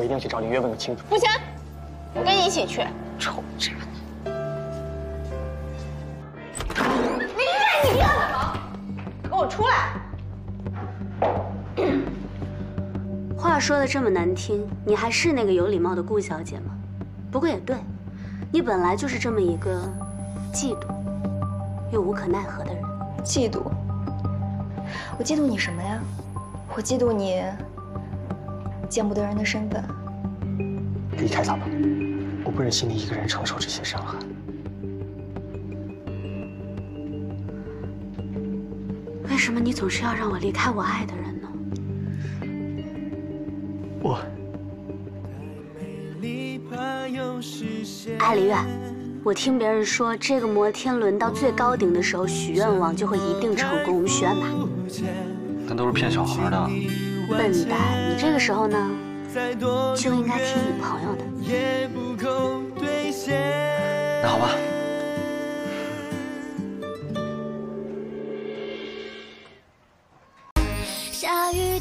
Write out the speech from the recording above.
我一定去找林月问个清楚。不行，我跟你一起去。臭渣男！李月，你要什么？给我出来！话说的这么难听，你还是那个有礼貌的顾小姐吗？不过也对，你本来就是这么一个嫉妒又无可奈何的人。嫉妒？我嫉妒你什么呀？我嫉妒你见不得人的身份。离开他吧，我不忍心你一个人承受这些伤害。为什么你总是要让我离开我爱的人呢？我，艾丽月，我听别人说，这个摩天轮到最高顶的时候许愿望就会一定成功。我们许愿吧。那都是骗小孩的。笨蛋，你这个时候呢，就应该听你朋友的。那好吧。下雨。